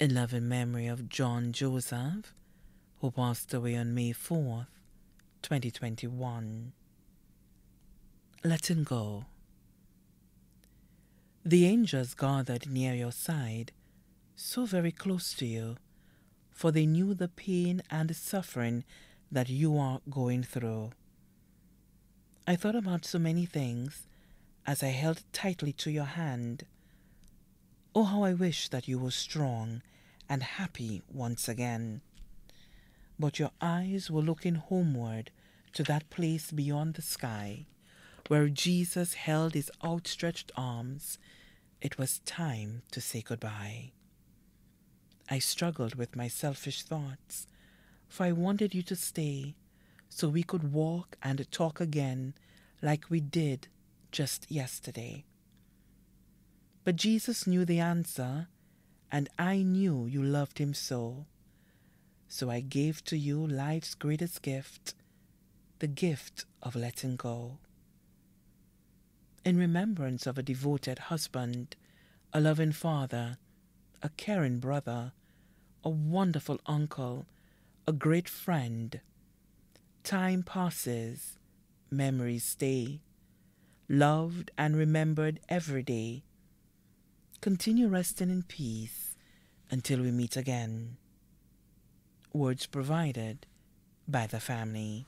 in loving memory of John Joseph, who passed away on May 4th, 2021. Letting go. The angels gathered near your side, so very close to you, for they knew the pain and suffering that you are going through. I thought about so many things as I held tightly to your hand. Oh, how I wish that you were strong and happy once again. But your eyes were looking homeward to that place beyond the sky where Jesus held his outstretched arms. It was time to say goodbye. I struggled with my selfish thoughts, for I wanted you to stay so we could walk and talk again like we did just yesterday. But Jesus knew the answer, and I knew you loved him so. So I gave to you life's greatest gift, the gift of letting go. In remembrance of a devoted husband, a loving father, a caring brother, a wonderful uncle, a great friend, time passes, memories stay loved and remembered every day. Continue resting in peace until we meet again. Words provided by the family.